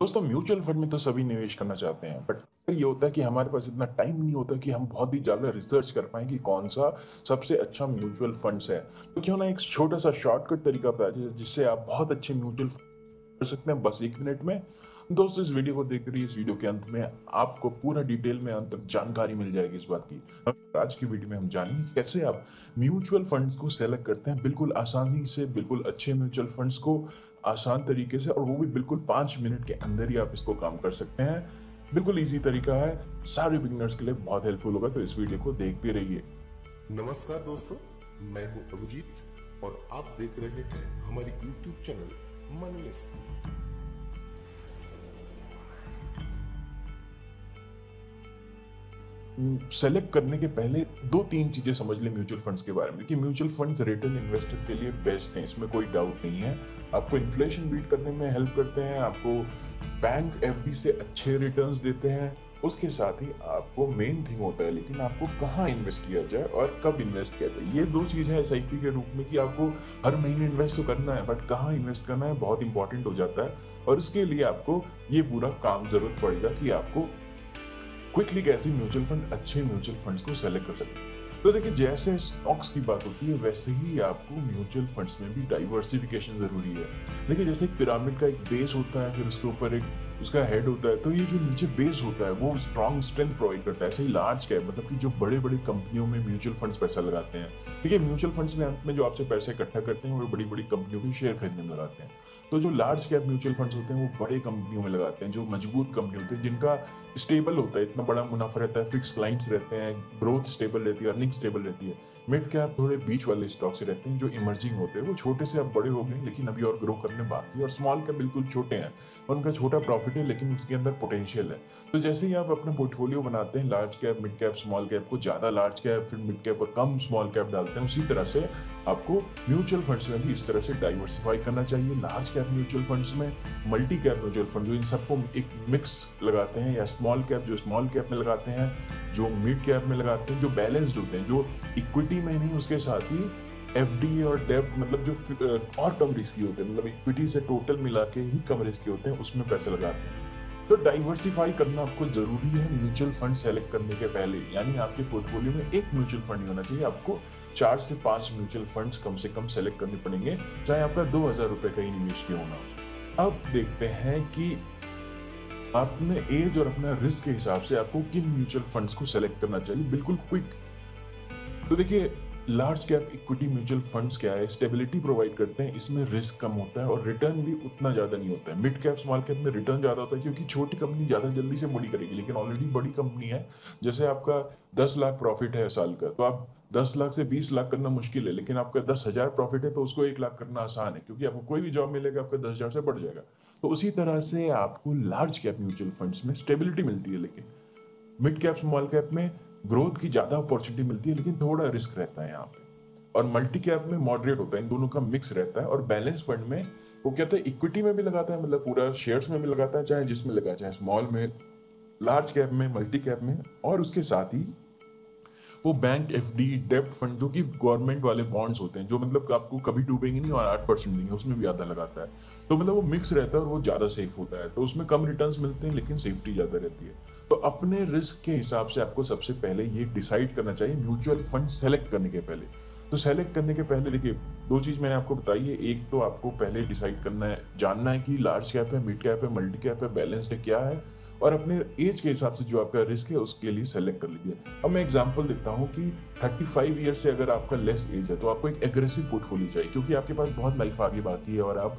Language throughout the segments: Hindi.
दोस्तों म्यूचुअल फंड में तो सभी निवेश करना चाहते हैं बट ये होता है कि हमारे पास इतना टाइम नहीं होता कि हम बहुत ही ज़्यादा रिसर्च कर पाएँ कि कौन सा सबसे अच्छा म्यूचुअल फंड्स है। तो क्यों ना एक छोटा सा शॉर्टकट तरीका बता दीजिए जिससे आप बहुत अच्छे म्यूचुअल कर सकते हैं। बस एक मिनट में। दोस्तों, इस वीडियो को देख रही इस वीडियो के अंत में आपको पूरा डिटेल में अंत तक जानकारी मिल जाएगी इस बात की। आज की वीडियो में हम जानेंगे कैसे आप म्यूचुअल फंड्स को सेलेक्ट करते हैं। बिल्कुल आसानी से, बिल्कुल अच्छे म्यूचुअल फंड्स को आसान तरीके से, और वो भी बिल्कुल पाँच मिनट के अंदर ही आप इसको काम कर सकते हैं। बिल्कुल ईजी तरीका है। सारे बिगनर्स के लिए बहुत हेल्पफुल होगा तो इस वीडियो को देखते रहिए। नमस्कार दोस्तों, मैं हूँ अभिजीत, और आप देख रहे हैं हमारी यूट्यूब चैनल मनी सेलेक्ट करने के पहले दो तीन चीज़ें समझ लें म्यूचुअल फंड्स के बारे में। कि म्यूचुअल फंड्स रिटेल इन्वेस्टर के लिए बेस्ट हैं, इसमें कोई डाउट नहीं है। आपको इन्फ्लेशन बीट करने में हेल्प करते हैं, आपको बैंक एफ़ से अच्छे रिटर्न देते हैं। उसके साथ ही आपको मेन थिंग होता है, लेकिन आपको कहाँ इन्वेस्ट किया जाए और कब इन्वेस्ट किया जाए। ये दो चीज़ें एस के रूप में कि आपको हर महीने इन्वेस्ट तो करना है बट कहाँ इन्वेस्ट करना है, बहुत इंपॉर्टेंट हो जाता है। और इसके लिए आपको ये पूरा काम ज़रूरत पड़ेगा कि आपको क्विकली कैसे म्यूचुअल फंड अच्छे म्यूचुअल फंड्स को सेलेक्ट कर सकते हैं। तो देखिए, जैसे स्टॉक्स की बात होती है, वैसे ही आपको म्यूचुअल फंड्स में भी डाइवर्सिफिकेशन ज़रूरी है। देखिए, जैसे एक पिरामिड का एक बेस होता है, फिर उसके ऊपर एक, उसका हेड होता है तो ये जो नीचे बेस होता है, वो स्ट्रॉन्ग स्ट्रेंथ प्रोवाइड करता है, ऐसे ही लार्ज कैप मतलब कि जो बड़े बड़े कंपनियों में म्यूचुअल फंड्स पैसा लगाते हैं। देखिए, म्यूचुअल फंड्स में अंत में जो आपसे पैसे इकट्ठा करते हैं, वो बड़ी बड़ी कंपनियों के शेयर खरीदने में लगाते हैं। तो जो लार्ज कैप म्यूचुअल फंड्स होते हैं, वो बड़े कंपनियों में लगाते हैं, जो मज़बूत कंपनी होती है, जिनका स्टेबल होता है, इतना बड़ा मुनाफा रहता है फिक्स क्लाइंट्स रहते हैं ग्रोथ स्टेबल रहती है स्टेबल रहती है। मिड कैप थोड़े बीच वाले स्टॉक से रहते हैं जो इमर्जिंग होते हैं। वो छोटे से अब बड़े हो गए लेकिन अभी और ग्रो करने बाकी और स्मॉल कैप बिल्कुल छोटे हैं। उनका छोटा प्रॉफिट है, लेकिन उसके अंदर पोटेंशियल है। तो जैसे ही आप अपना पोर्टफोलियो बनाते हैं large cap mid cap small cap को ज़्यादा लार्ज कैप फिर मिड कैप और कम स्मॉल कैप डालते हैं, उसी तरह से आपको म्यूचुअल फंड्स में भी इस तरह से डाइवर्सिफाई करना चाहिए। लार्ज कैप म्यूचुअल फंड्स में मल्टी कैप म्यूचुअल फंड जो इन सबको एक मिक्स लगाते हैं, या स्मॉल कैप जो स्मॉल कैप में लगाते हैं, जो मिड कैप में लगाते हैं, जो बैलेंस्ड होते हैं, जो इक्विटी में नहीं उसके साथ ही एफडी और डेप मतलब जो और कम रिस्की होते हैं मतलब इक्विटी से टोटल मिला के ही कम रिस्की होते हैं, उसमें पैसे लगाते हैं तो डाइवर्सिफाई करना आपको ज़रूरी है म्यूचुअल फंड सेलेक्ट करने के पहले। यानी आपके पोर्टफोलियो में एक म्यूचुअल फंड नहीं होना चाहिए, आपको चार से पाँच म्यूचुअल फंड्स कम से कम सेलेक्ट करने पड़ेंगे, चाहे आपका दो हज़ार रुपए का ही निवेश किया होना अब देखते हैं कि अपने एज और अपना रिस्क के हिसाब से आपको किन म्यूचुअल फंड्स को सेलेक्ट करना चाहिए। बिल्कुल क्विक तो देखिए large cap equity mutual funds क्या है? स्टेबिलिटी प्रोवाइड करते हैं। इसमें रिस्क कम होता है और रिटर्न भी उतना ज़्यादा नहीं होता है। मिड कैप स्मॉल कैप में रिटर्न ज़्यादा होता है क्योंकि छोटी कंपनी ज़्यादा जल्दी से बड़ी करेगी, लेकिन ऑलरेडी बड़ी कंपनी है। जैसे आपका दस लाख प्रॉफिट है साल का तो आप दस लाख से बीस लाख करना मुश्किल है, लेकिन आपका दस हज़ार प्रॉफिट है तो उसको एक लाख करना आसान है, क्योंकि आपको कोई भी जॉब मिलेगा, आपका दस हज़ार से बढ़ जाएगा। तो उसी तरह से आपको लार्ज कैप म्यूचुअल फंड्स में स्टेबिलिटी मिलती है, लेकिन मिड कैप स्मॉल कैप में ग्रोथ की ज़्यादा अपॉर्चुनिटी मिलती है, लेकिन थोड़ा रिस्क रहता है यहाँ पे। और मल्टी कैप में मॉडरेट होता है, इन दोनों का मिक्स रहता है, और बैलेंस फंड में वो कहते हैं इक्विटी में भी लगाता है मतलब पूरा शेयर्स में भी लगाता है, चाहे जिसमें लगा चाहे स्मॉल में लार्ज कैप में मल्टी कैप में, और उसके साथ ही वो बैंक एफ़ डी डेप्ट फंड जो कि गवर्नमेंट वाले बॉन्ड्स होते हैं, जो मतलब आपको कभी डूबेंगे नहीं और आठ परसेंट देंगे उसमें भी आधा लगाता है। तो मतलब वो मिक्स रहता है और वो ज़्यादा सेफ़ होता है। तो उसमें कम रिटर्न मिलते हैं, लेकिन सेफ्टी ज़्यादा रहती है। तो अपने रिस्क के हिसाब से आपको सबसे पहले ये डिसाइड करना चाहिए म्यूचुअल फंड सेलेक्ट करने के पहले। तो सेलेक्ट करने के पहले देखिए दो चीज़ मैंने आपको बताई है। एक तो आपको पहले डिसाइड करना है जानना है कि लार्ज कैप है मिड कैप है मल्टी कैप है बैलेंस्ड है क्या है? और अपने एज के हिसाब से जो आपका रिस्क है उसके लिए सेलेक्ट कर लीजिए। अब मैं एग्जांपल देता हूँ कि 35 ईयर से अगर आपका लेस एज है तो आपको एक एग्रेसिव पोर्टफोलियो चाहिए क्योंकि आपके पास बहुत लाइफ आगे बाकी है और आप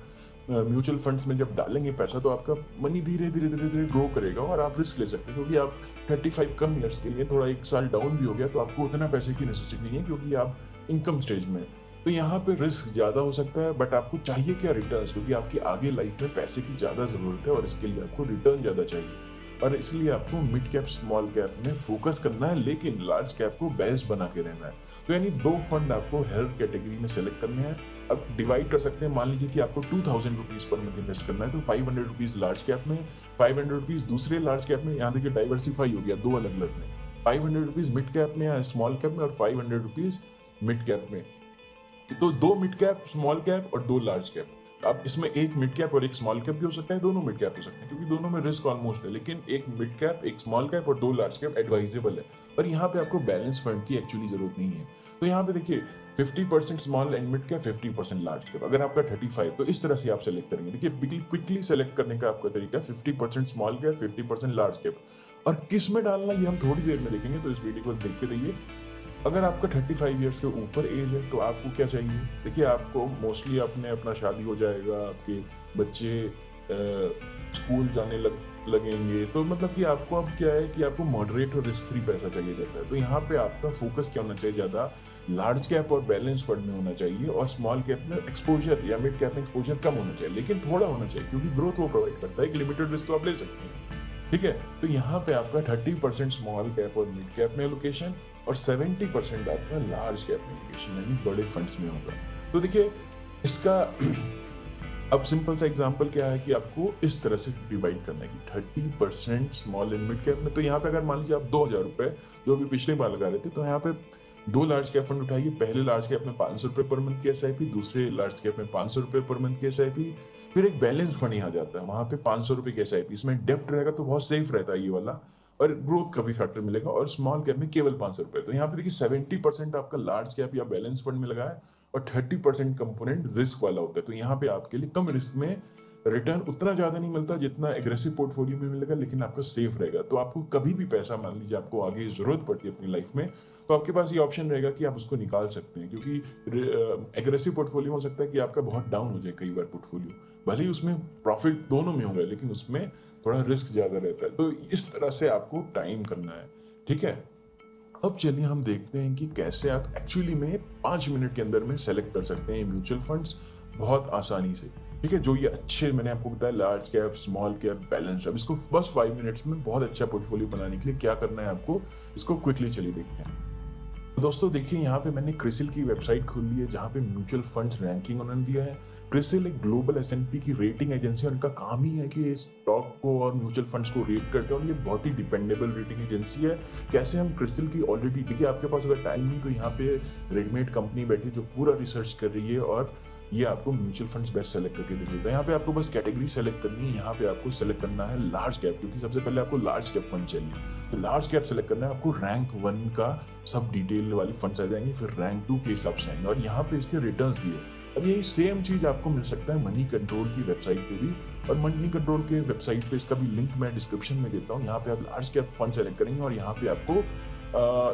म्यूचुअल uh, फंड्स में जब डालेंगे पैसा तो आपका मनी धीरे धीरे धीरे धीरे ग्रो करेगा और आप रिस्क ले सकते हैं क्योंकि आप 35 कम ईयर्स के लिए थोड़ा एक साल डाउन भी हो गया तो आपको उतना पैसे की नेसेसिटी नहीं है क्योंकि आप इनकम स्टेज में तो यहाँ पे रिस्क ज़्यादा हो सकता है बट आपको चाहिए क्या रिटर्न क्योंकि आपकी आगे लाइफ में पैसे की ज़्यादा ज़रूरत है और इसके लिए आपको रिटर्न ज़्यादा चाहिए। और इसलिए आपको मिड कैप स्मॉल कैप में फोकस करना है, लेकिन लार्ज कैप को बेस्ट बना के रहना है। तो यानी दो फंड आपको हेल्थ कैटेगरी में सेलेक्ट करने हैं। अब डिवाइड कर सकते हैं। मान लीजिए कि आपको two thousand rupees per month invest करना है तो five hundred rupees large cap में फाइव हंड्रेड रुपीज़ दूसरे लार्ज कैप में, यहाँ देखिए डाइवर्सिफाई हो गया दो अलग अलग में। Five hundred rupees mid cap में या स्मॉल कैप में और five hundred rupees mid cap में। तो दो मिड कैप, स्मॉल कैप और दो लार्ज कैप। अब इसमें एक मिड कैप और एक स्मॉल कैप भी हो सकता है, दोनों मिड कैप हो सकते हैं, क्योंकि दोनों में रिस्क ऑलमोस्ट है, लेकिन एक मिड कैप, एक स्मॉल कैप और दो लार्ज कैप एडवाइजेबल है। पर यहाँ पे आपको बैलेंस फंड की एक्चुअली ज़रूरत नहीं है। तो यहाँ पे देखिए 50 percent small and mid cap 50 percent large cap अगर आपका 35 तो इस तरह से आप सेलेक्ट करेंगे। देखिए बिल्कुल क्विकली सेलेक्ट करने का आपका तरीका 50 percent small cap 50 percent large cap और किसमें डालना, ये हम थोड़ी देर में देखेंगे तो इस वीडियो को देखते रहिए। अगर आपका 35 ईयर्स के ऊपर एज है तो आपको क्या चाहिए? देखिए, आपको मोस्टली अपने अपना शादी हो जाएगा, आपके बच्चे स्कूल जाने लग, लगेंगे। तो मतलब कि आपको अब क्या है कि आपको मॉडरेट और रिस्क फ्री पैसा चाहिए रहता है। तो यहाँ पे आपका फोकस क्या होना चाहिए ज़्यादा? लार्ज कैप और बैलेंस फंड में होना चाहिए और स्मॉल कैप में एक्सपोजर या मिड कैप में एक्सपोजर कम होना चाहिए। लेकिन थोड़ा होना चाहिए, क्योंकि ग्रोथ वो प्रोवाइड करता है एक लिमिटेड रिस्क तो आप ले सकते हैं। ठीक है? तो यहाँ पे आपका थर्टी परसेंट स्मॉल कैप और मिड कैप में लोकेशन और सेवेंटी परसेंट आपका लार्ज कैप में लोकेशन यानी बड़े फंड्स में होगा। तो देखिए, इसका अब सिंपल सा एग्जांपल क्या है कि आपको इस तरह से डिवाइड करना है कि thirty percent small and mid cap में। तो यहाँ पे अगर मान लीजिए आप दो हज़ार रुपये जो अभी पिछले बार लगा रहे थे तो यहाँ पे दो लार्ज कैप फंड उठाइए। पहले लार्ज कैप में पाँच सौ रुपये पर मंथ की एस दूसरे लार्ज कैप में पाँच सौ रुपये पर मंथ की एस फिर एक बैलेंस फंड यहाँ जाता है, वहाँ पे पाँच सौ रुपये की एस इसमें डेप्ट रहेगा तो बहुत सेफ़ रहता है ये वाला। और ग्रोथ का भी फैक्टर मिलेगा और स्मॉल कैप में केवल पाँच सौ रुपये तो यहाँ पे देखिए सेवेंटी परसेंट आपका लार्ज कैप या बैलेंस फंड में लगा है और थर्टी परसेंट कंपोनेंट रिस्क वाला होता है। तो यहाँ पे आपके लिए कम रिस्क में रिटर्न उतना ज़्यादा नहीं मिलता जितना एग्रेसिव पोर्टफोलियो में मिलेगा, लेकिन आपका सेफ़ रहेगा। तो आपको कभी भी पैसा, मान लीजिए आपको आगे ज़रूरत पड़ती है अपनी लाइफ में तो आपके पास ये ऑप्शन रहेगा कि आप उसको निकाल सकते हैं। क्योंकि एग्रेसिव पोर्टफोलियो हो सकता है कि आपका बहुत डाउन हो जाए कई बार पोर्टफोलियो भले ही उसमें प्रॉफिट दोनों में होगा, लेकिन उसमें थोड़ा रिस्क ज़्यादा रहता है। तो इस तरह से आपको टाइम करना है, ठीक है? अब चलिए हम देखते हैं कि कैसे आप एक्चुअली में पाँच मिनट के अंदर में सेलेक्ट कर सकते हैं म्यूचुअल फंड्स बहुत आसानी से, ठीक है? जो ये अच्छे, मैंने आपको बताया large cap small cap balance अब इसको बस फाइव मिनट्स में बहुत अच्छा पोर्टफोलियो बनाने के लिए क्या करना है आपको, इसको क्विकली चलिए देखते हैं। दोस्तों, देखिए, यहाँ पे मैंने क्रिसिल की वेबसाइट खोल ली है, जहाँ पे म्यूचुअल फंड्स रैंकिंग उन्होंने दिया है। क्रिसिल एक ग्लोबल एसएनपी की रेटिंग एजेंसी है उनका काम ही है कि स्टॉक को और म्यूचुअल फंड्स को रेट करते हैं, और ये बहुत ही डिपेंडेबल रेटिंग एजेंसी है। कैसे हम क्रिसिल की ऑलरेडी देखिए, आपके पास अगर टाइम नहीं तो यहाँ पे रेडमेड कंपनी बैठी जो पूरा रिसर्च कर रही है, और ये आपको म्यूचुअल फंड्स बेस्ट सेलेक्ट करके देगा। यहाँ पे आपको बस कैटेगरी सेलेक्ट करनी है, यहाँ पे आपको सेलेक्ट करना है लार्ज कैप क्योंकि सबसे पहले आपको लार्ज कैप फंड चाहिए। तो लार्ज कैप सेलेक्ट करना है, आपको रैंक वन का सब डिटेल वाली फंड्स आ जाएँगे, फिर रैंक टू के हिसाब से आएँगे। और यहाँ पे इसके रिटर्न दिए। अब यही सेम चीज़ आपको मिल सकता है मनी कंट्रोल की वेबसाइट पे भी। और मनी कंट्रोल के वेबसाइट पे इसका भी लिंक मैं डिस्क्रिप्शन में देता हूँ। यहाँ पे आप लार्ज कैप फंड सेलेक्ट करेंगे और यहाँ पे आपको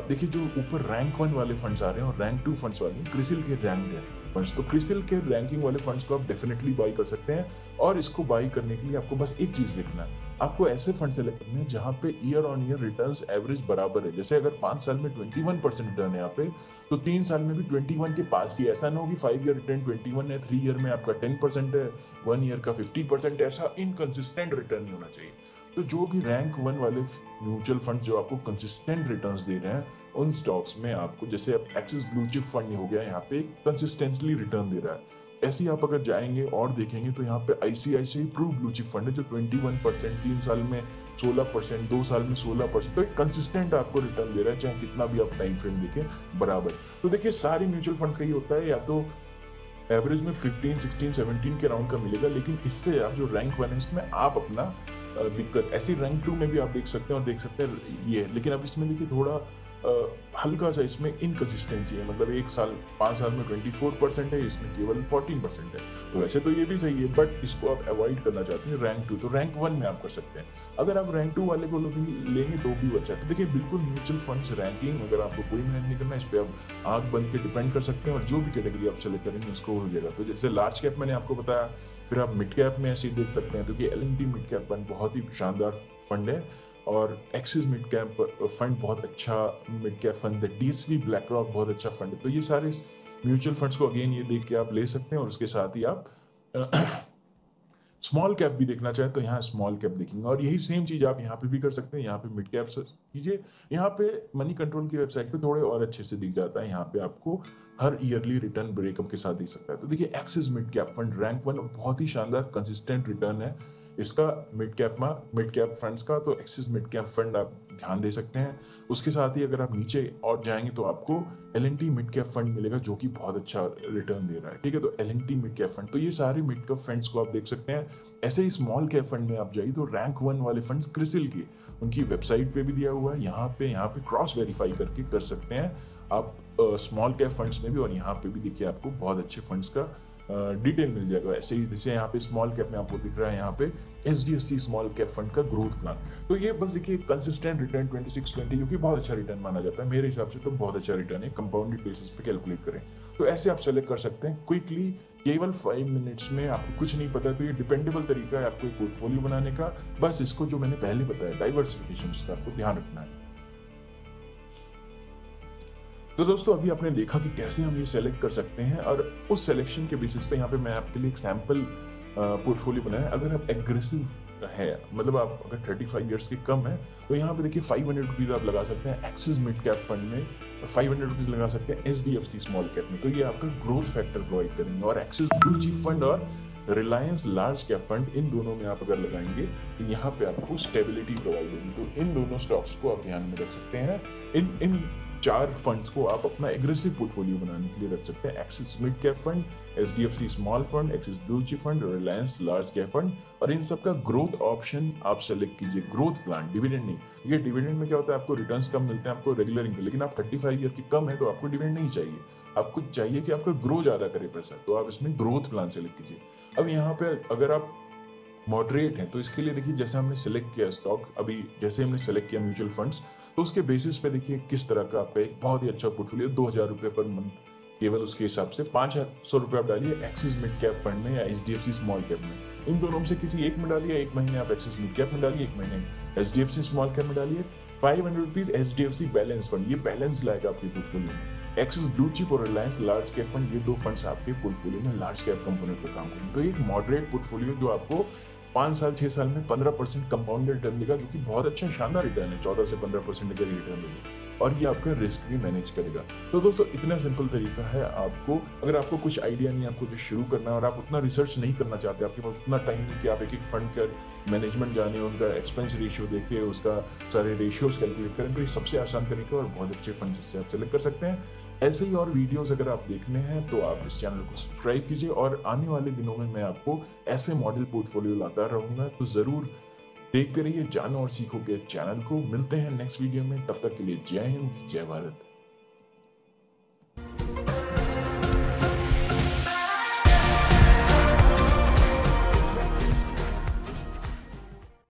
देखिए जो ऊपर रैंक वन वाले फंड्स आ रहे हैं और रैंक टू फंड्स वाले क्रिसिल के रैंक है फंड्स तो क्रिसिल के रैंकिंग वाले फंड्स को आप डेफिनेटली बाई कर सकते हैं और इसको बाई करने के लिए आपको बस एक चीज़ देखना है। आपको ऐसे फंड सेलेक्ट करने हैं जहाँ पे year on year return average बराबर है। जैसे अगर पाँच साल में ट्वेंटी वन परसेंट रिटर्न है यहाँ पे तो तीन साल में भी ट्वेंटी वन के पास ही ऐसा ना हो कि five year return twenty one है थ्री ईयर में आपका टेन परसेंट है वन ईयर का फिफ्टी परसेंट ऐसा इनकन्सिस्टेंट रिटर्न नहीं होना चाहिए। तो जो भी रैंक वन वाले म्यूचुअल फंड जो आपको कंसिस्टेंट रिटर्न्स दे रहे हैं उन स्टॉक्स में आपको जैसे अब एक्सिस ब्लू चिप फंड हो गया यहाँ पे कंसिस्टेंटली रिटर्न दे रहा है। ऐसे ही आप अगर जाएँगे और देखेंगे तो यहाँ पे ICICI Pru blue chip fund है जो 21 परसेंट तीन साल में 16 परसेंट दो साल में 16 परसेंट तो एक कंसिस्टेंट आपको रिटर्न दे रहा है चाहे कितना भी आप टाइम फ्रेम देखें बराबर। तो देखिए सारे म्यूचुअल फंड का ही होता है या तो एवरेज में 15, 16, 17 के राउंड का मिलेगा लेकिन इससे आप जो रैंक वन है इसमें आप अपना दिक्कत ऐसी रैंक टू में भी आप देख सकते हैं और देख सकते हैं ये लेकिन अब इसमें देखिए थोड़ा हल्का सा इसमें इनकन्सिस्टेंसी है। मतलब एक साल, पाँच साल में ट्वेंटी फोर परसेंट है, इसमें केवल फोर्टीन परसेंट है। तो वैसे तो ये भी सही है बट इसको आप अवॉइड करना चाहते हैं रैंक टू तो रैंक वन में आप कर सकते हैं। अगर आप रैंक टू वाले को लेंगे तो भी है तो देखिए बिल्कुल म्यूचुअल फंड्स रैंकिंग अगर आपको कोई मेहनत नहीं करना, इस पर आप आँख बंद के डिपेंड कर सकते हैं, और जो भी कैटेगरी आप सेलेक्ट करेंगे, उसको हो जाएगा। तो जैसे लार्ज कैप मैंने आपको बताया, फिर आप मिड कैप में ऐसे देख सकते हैं। तो कि एल मिड कैप फंड बहुत ही शानदार फंड है। और एक्सिस मिड कैप फंड बहुत अच्छा मिड कैप फंड है। डी एस ब्लैक रॉक बहुत अच्छा फंड है। तो ये सारे म्यूचुअल फंड्स को अगेन ये देख के आप ले सकते हैं और उसके साथ ही आप स्मॉल कैप भी देखना चाहें तो यहाँ स्मॉल कैप देखेंगे। और यही सेम चीज़ आप यहाँ पे भी कर सकते हैं। यहाँ पे मिड कैप कीजिए। यहाँ पे मनी कंट्रोल की वेबसाइट पे थोड़े और अच्छे से दिख जाता है। यहाँ पे आपको हर ईयरली रिटर्न ब्रेकअप के साथ दिख सकता है। तो देखिए Axis mid cap fund rank one बहुत ही शानदार कंसिस्टेंट रिटर्न है। इसका मिड कैप में मिड कैप फंड्स का तो एक्सिस मिड कैप फंड आप ध्यान दे सकते हैं। उसके साथ ही अगर आप नीचे और जाएँगे तो आपको L N T mid cap fund मिलेगा, जो कि बहुत अच्छा रिटर्न दे रहा है। ठीक है तो L N T mid cap fund तो ये सारे मिड कैप फंड्स को आप देख सकते हैं। ऐसे ही स्मॉल कैप फंड में आप जाइए तो रैंक वन वाले फंड्स क्रिसिल के, उनकी वेबसाइट पे भी दिया हुआ है। यहाँ पे यहाँ पे क्रॉस वेरीफाई करके कर सकते हैं। आप स्मॉल कैप फंड्स में भी और यहाँ पे भी देखिए आपको बहुत अच्छे फंड्स का डिटेल मिल जाएगा। ऐसे ही जैसे यहाँ पे स्मॉल कैप में आपको दिख रहा है यहाँ पे H D F C small cap fund का ग्रोथ प्लान तो ये बस देखिए consistent return twenty six twenty जो कि बहुत अच्छा रिटर्न माना जाता है। मेरे हिसाब से तो बहुत अच्छा रिटर्न है। कंपाउंडेड बेसिस पे कैलकुलेट करें। तो ऐसे आप सेलेक्ट कर सकते हैं। क्विकली केवल फाइव मिनट्स में आपको कुछ नहीं पता। तो ये डिपेंडेबल तरीका है आपको एक पोर्टफोलियो बनाने का। बस इसको जो मैंने पहले बताया डाइवर्सिफिकेशन का आपको ध्यान रखना है। तो दोस्तों, अभी आपने देखा कि कैसे हम ये सेलेक्ट कर सकते हैं और उस सिलेक्शन के बेसिस पे यहाँ पे मैं आपके लिए एक सैंपल पोर्टफोलियो बनाया। अगर आप एग्रेसिव है मतलब आप, अगर थर्टी फाइव ईयर्स के कम है तो यहाँ पे देखिए फाइव हंड्रेड रुपीज़ आप लगा सकते हैं एक्सिस मिड कैप फंड में, और फाइव हंड्रेड रुपीज़ लगा सकते हैं S D F C small cap में। तो ये आपका ग्रोथ फैक्टर प्रोवाइड करेंगे। और एक्सिस ब्लू चीफ फंड और रिलायंस लार्ज कैप फंड इन दोनों में आप अगर लगाएँगे तो यहाँ पे आपको स्टेबिलिटी प्रोवाइड होगी। तो इन दोनों स्टॉक्स को आप ध्यान में रख सकते हैं। इन इन चार फंड्स को आप अपना एग्रेसिव पोर्टफोलियो बनाने के लिए रख सकते हैं। Axis mid cap fund H D F C small fund Axis blue chip fund Reliance large cap fund और इन सब का ग्रोथ ऑप्शन आप सेलेक्ट कीजिए। ग्रोथ प्लान डिविडेंड नहीं। ये डिविडेंड में क्या होता है? आपको रिटर्न्स कम मिलते हैं, आपको रेगुलर इनकम लेकिन आप थर्टी फाइव ईयर की कम है तो आपको डिविडेंड नहीं चाहिए। आपको चाहिए कि आपका ग्रो ज़्यादा करे पैसा तो आप इसमें ग्रोथ प्लान सेलेक्ट कीजिए। अब यहाँ पे अगर आप मॉडरेट हैं तो इसके लिए देखिए, जैसे हमने सेलेक्ट किया स्टॉक अभी जैसे हमने सेलेक्ट किया म्यूचुअल फंड्स तो उसके बेसिस पे देखिए किस तरह का आपका एक बहुत ही अच्छा पोर्टफोलियो दो हज़ार रुपये पर मंथ केवल उसके हिसाब से पाँच सौ रुपये आप डालिए एक्सिस मिड कैप फंड में या H D F C small cap में। इन दोनों में से किसी एक में डालिए, एक महीने आप एक्सिस मिड कैप में डालिए, एक महीने H D F C small cap में डालिए। Five hundred rupees H D F C balance fund ये बैलेंस लाएगा आपके पोर्टफोलियो में। एक्सिस ब्लू चिप और रिलायंस लार्ज कैप फंड ये दो फंड्स आपके पोर्टफोलियो में लार्ज कैप कंपोनेंट पर काम करेंगे। तो एक मॉडरेट पोर्टफोलियो जो आपको पाँच साल छः साल में पंद्रह परसेंट कंपाउंड रिटर्न देगा जो कि बहुत अच्छा शानदार रिटर्न है। चौदह से पंद्रह परसेंट का रिटर्न देगा और ये आपका रिस्क भी मैनेज करेगा। तो दोस्तों, इतना सिंपल तरीका है आपको। अगर आपको कुछ आइडिया नहीं, आपको जो शुरू करना है और आप उतना रिसर्च नहीं करना चाहते, आपके पास उतना टाइम नहीं कि आप एक एक फंड का मैनेजमेंट जाने, उनका एक्सपेंस रेशियो देखें उसका सारे रेशियोज कैलकुलेट करें तो ये सबसे आसान तरीका और बहुत अच्छे फंड जिससे आप सेलेक्ट कर सकते हैं। ऐसे ही और वीडियोस अगर आप देखने हैं तो आप इस चैनल को सब्सक्राइब कीजिए और आने वाले दिनों में मैं आपको ऐसे मॉडल पोर्टफोलियो लाता रहूँगा। तो ज़रूर देखते रहिए, जानो और सीखो के चैनल को। मिलते हैं नेक्स्ट वीडियो में। तब तक के लिए जय हिंद, जय भारत।